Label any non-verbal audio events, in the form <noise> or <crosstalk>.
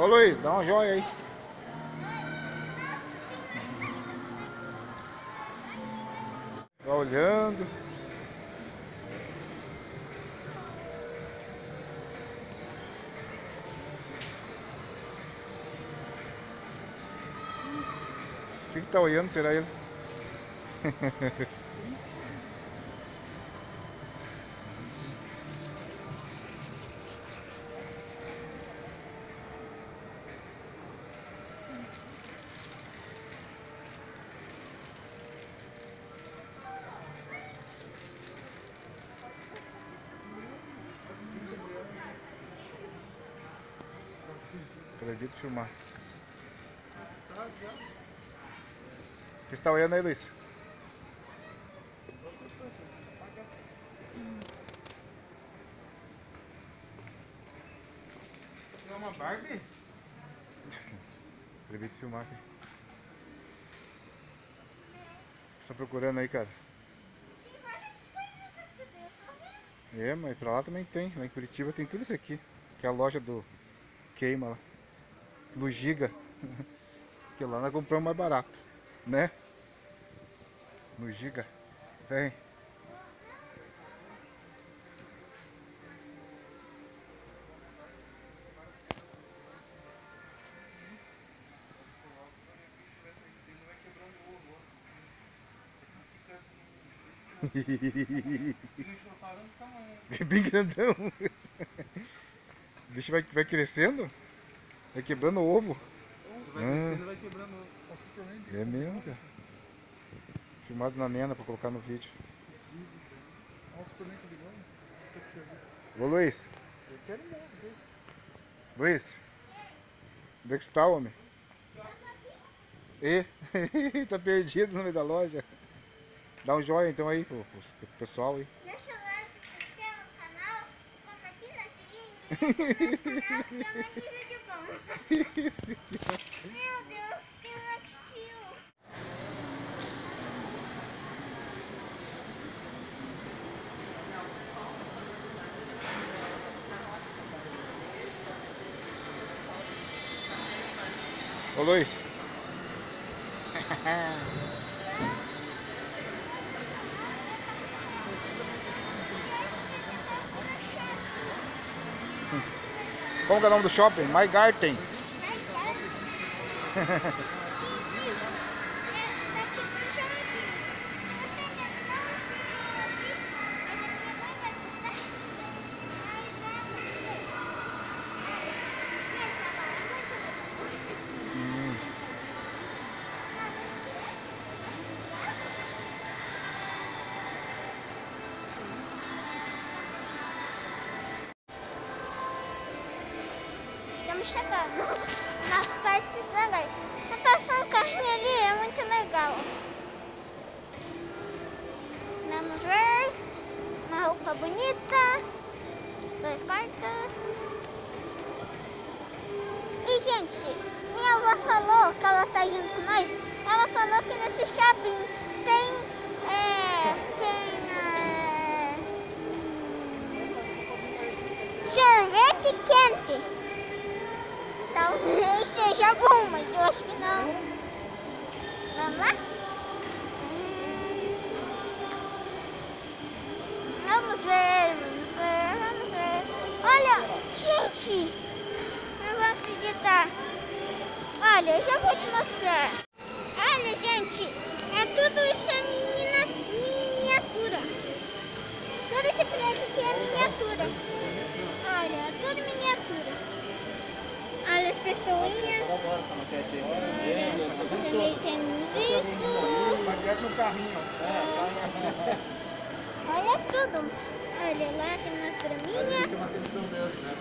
Ô Luiz, dá um joia aí. Tá olhando. O que, que tá olhando, será ele? <laughs> Proibido filmar. O que você tá olhando aí, Luiz? É uma Barbie? <laughs> Proibido filmar aqui. Tá procurando aí, cara? É, mas pra lá também tem. Lá em Curitiba tem tudo isso aqui. Que é a loja do Queima lá. No Giga. que lá nós compramos mais barato. Né? No Giga. Tem. É <laughs> bem grandão. <laughs> O bicho vai, vai crescendo? Vai quebrando o ovo. Vai Ah. vai quebrando o Superman. É mesmo, cara. Filmado na nena pra colocar no vídeo. Ô Luiz, Eu quero um desse. Luiz. Onde é que você tá, homem? E? <laughs> tá perdido no meio da loja. Dá um joinha então aí pro, pro pessoal aí. Meu Deus, um Max Steel. Luiz. <laughs> Como que é o nome do shopping? My Garden. Hum. <laughs> Estamos chegando nas partes legais. Tá passando carrinho ali, é muito legal. Vamos ver. Uma roupa bonita. Dois quartos. E, gente, minha avó falou que ela tá junto com nós. Ela falou que nesse shopping tem. É, tem. É, sorvete quente. Bom, mas eu acho que não. Vamos lá? Vamos ver, vamos ver, vamos ver. Olha, gente, não vou acreditar. Olha, eu já vou te mostrar. Pessoinhas. Agora essa maquete aí. Olha, também temos isso. No carrinho. Olha tudo. Olha lá, tem uma chama atenção mesmo, né?